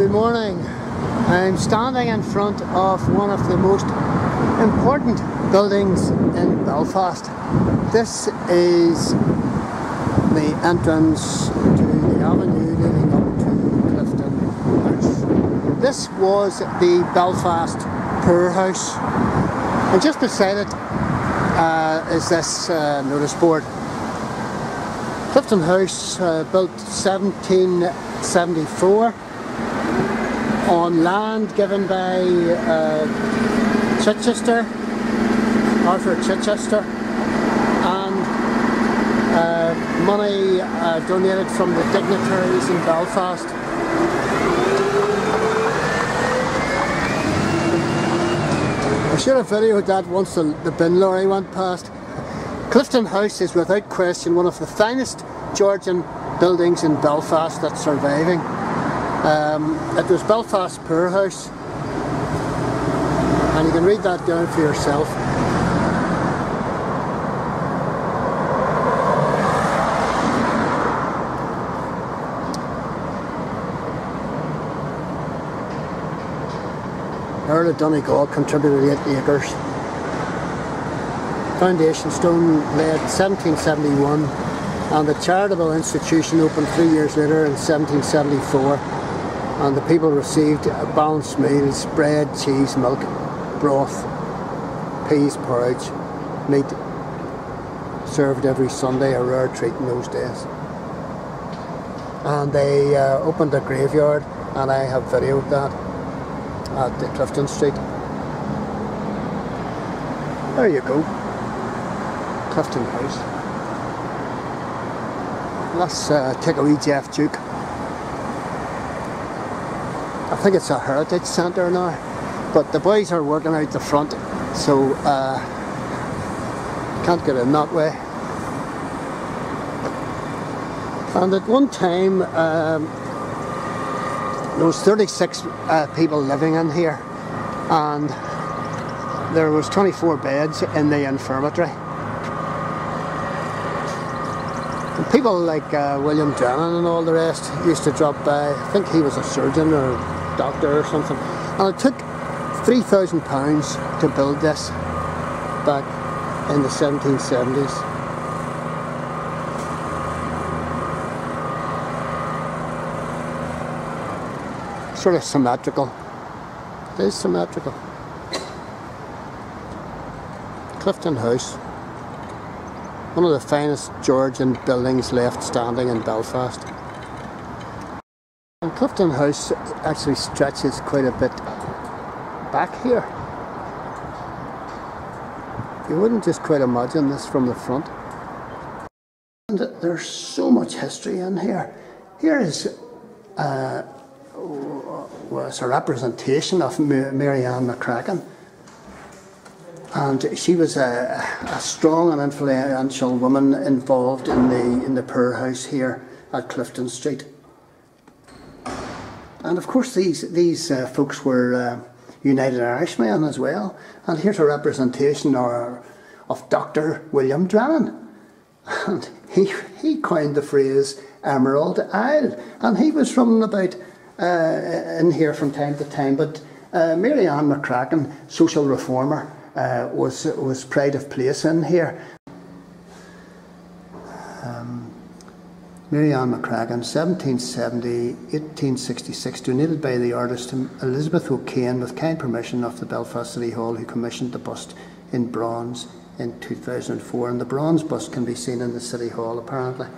Good morning. I'm standing in front of one of the most important buildings in Belfast. This is the entrance to the avenue leading up to Clifton House. This was the Belfast Poor House. And just beside it uh, is this uh, notice board. Clifton House, uh, built 1774 on land given by uh, Chichester, Arthur Chichester, and uh, money uh, donated from the dignitaries in Belfast. I should have videoed that once the, the bin lorry went past. Clifton House is without question one of the finest Georgian buildings in Belfast that's surviving. Um, it was Belfast Poor House and you can read that down for yourself. Earl of Donegall contributed 8 acres. Foundation stone laid 1771 and the charitable institution opened three years later in 1774 and the people received a balanced meal, bread, cheese, milk, broth, peas porridge, meat served every Sunday, a rare treat in those days. And they uh, opened a graveyard and I have videoed that at the Clifton Street. There you go. Clifton House. Let's uh, take a wee Jeff Duke. I think it's a heritage centre now, but the boys are working out the front, so uh, can't get in that way. And at one time, um, there was 36 uh, people living in here, and there was 24 beds in the infirmary. people like uh, William Drennan and all the rest used to drop by. I think he was a surgeon or doctor or something. And it took £3,000 to build this back in the 1770s. Sort of symmetrical. It is symmetrical. Clifton House one of the finest Georgian buildings left standing in Belfast. Clifton House actually stretches quite a bit back here. You wouldn't just quite imagine this from the front. And there's so much history in here. Here is uh, was a representation of Mary Ann McCracken and she was a, a, strong and influential woman involved in the in the poor house here at Clifton Street. And of course, these these uh, folks were uh, United Irishmen as well. And here's a representation of Dr. William Drennan. And he, he coined the phrase Emerald Isle. And he was from about uh, in here from time to time. But uh, Mary Ann McCracken, social reformer, uh, was, was pride of place in here. Mary Ann McCracken, 1770 1866, donated by the artist Elizabeth O'Kane with kind permission of the Belfast City Hall, who commissioned the bust in bronze in 2004. And the bronze bust can be seen in the City Hall apparently.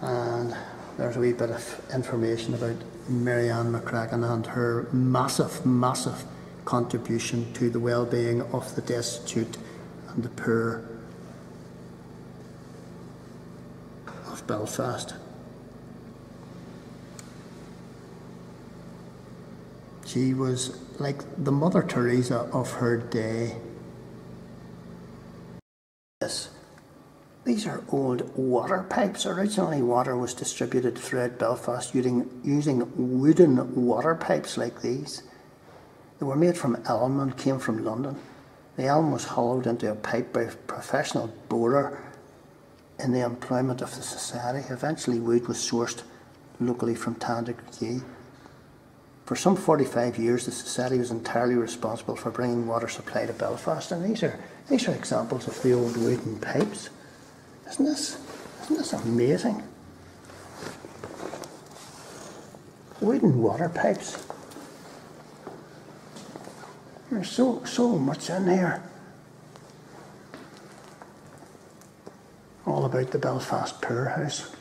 And there's a wee bit of information about Mary Ann McCracken and her massive, massive contribution to the well-being of the destitute and the poor Belfast. She was like the Mother Teresa of her day. Yes. These are old water pipes. Originally, water was distributed throughout Belfast using, using wooden water pipes like these. They were made from elm and came from London. The elm was hollowed into a pipe by a professional borer in the employment of the society. Eventually, wood was sourced locally from Tandragee For some 45 years, the Society was entirely responsible for bringing water supply to Belfast, and these are, these are examples of the old wooden pipes. Isn't this, isn't this amazing? Wooden water pipes. There's so, so much in here. All about the Belfast Poorhouse.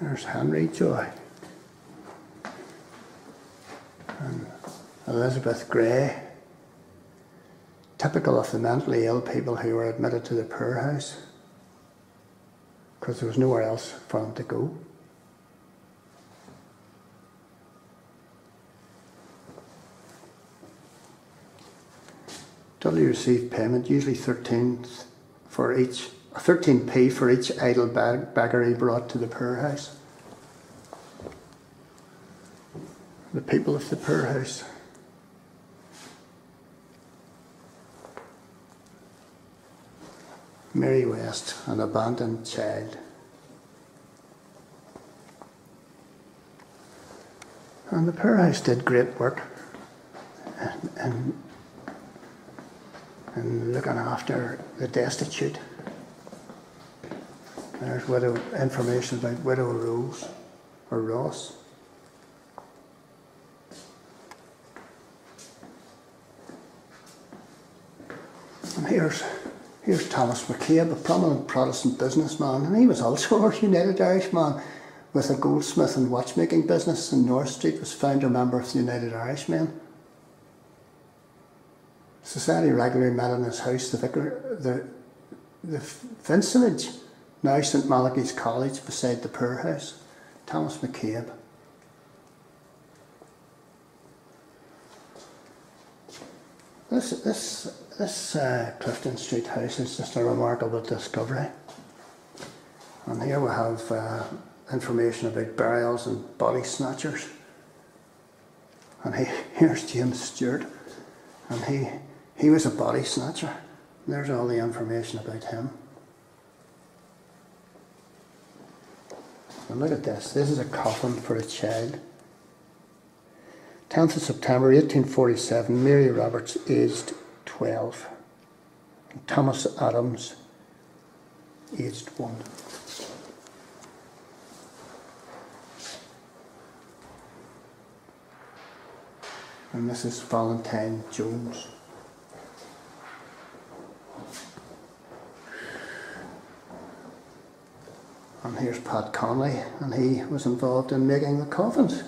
There's Henry Joy. And Elizabeth Gray. Typical of the mentally ill people who were admitted to the poorhouse because there was nowhere else for them to go. Dudley received payment, usually 13 for each 13p for each idle bag, beggar he brought to the poorhouse. The people of the poorhouse. Mary West, an abandoned child. And the poorhouse did great work in, in looking after the destitute. There's widow information about Widow Rose or Ross. And here's here's Thomas McCabe, a prominent Protestant businessman, and he was also a United Irishman with a goldsmith and watchmaking business in North Street, was founder member of the United Irishmen. Society regularly met in his house, the vicar the the vicinage now St Malachy's College beside the poorhouse, Thomas McCabe. This, this, this uh, Clifton Street house is just a remarkable discovery. And here we have uh, information about burials and body snatchers. And he, here's James Stewart, and he, he was a body snatcher. There's all the information about him. And look at this. This is a coffin for a child. 10th of September 1847, Mary Roberts, aged 12. And Thomas Adams, aged 1. And this is Valentine Jones. And here's Pat Conley, and he was involved in making the coffins.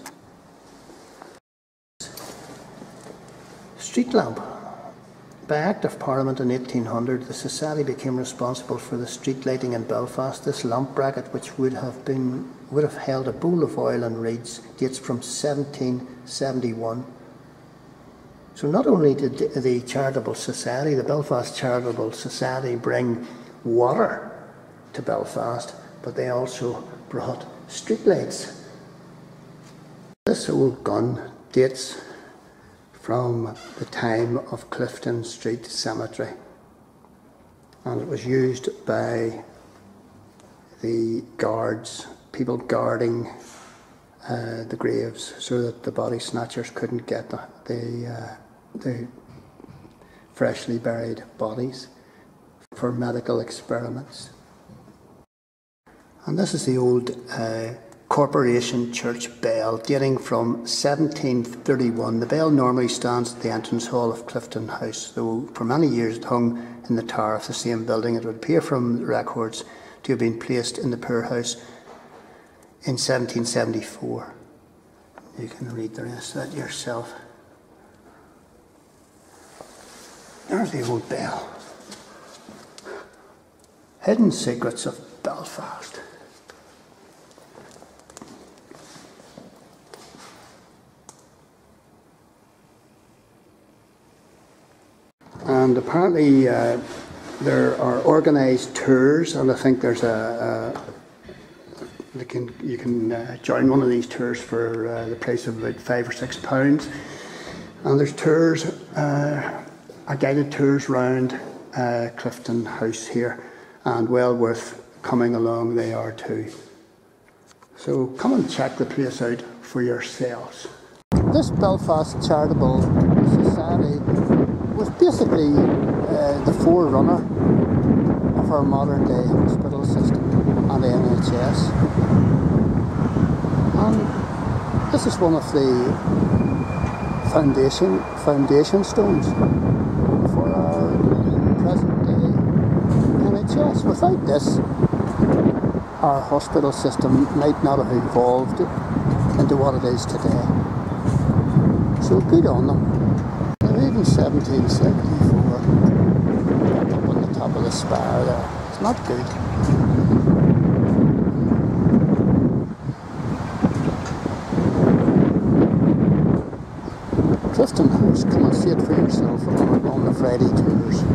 Street lamp. By Act of Parliament in 1800, the Society became responsible for the street lighting in Belfast. This lamp bracket, which would have been would have held a bowl of oil and reeds, dates from 1771. So not only did the Charitable Society, the Belfast Charitable Society, bring water to Belfast, but they also brought streetlights. This old gun dates from the time of Clifton Street Cemetery and it was used by the guards, people guarding uh, the graves so that the body snatchers couldn't get the, the, uh, the freshly buried bodies for medical experiments. And this is the old uh, Corporation Church bell dating from 1731. The bell normally stands at the entrance hall of Clifton House, though for many years it hung in the tower of the same building. It would appear from records to have been placed in the poorhouse in 1774. You can read the rest of that yourself. There's the old bell. Hidden Secrets of Belfast. And apparently uh, there are organised tours, and I think there's a, a, can you can uh, join one of these tours for uh, the price of about five or six pounds. And there's tours, uh, guided tours round uh, Clifton House here, and well worth coming along they are too. So come and check the place out for yourselves. This Belfast Charitable was basically uh, the forerunner of our modern day hospital system and the NHS. And this is one of the foundation foundation stones for our present day NHS. Without this, our hospital system might not have evolved into what it is today. So good on them. Even 1774, up on the top of the spire there, it's not good. Clifton House, come and see it for yourself on the Friday tours.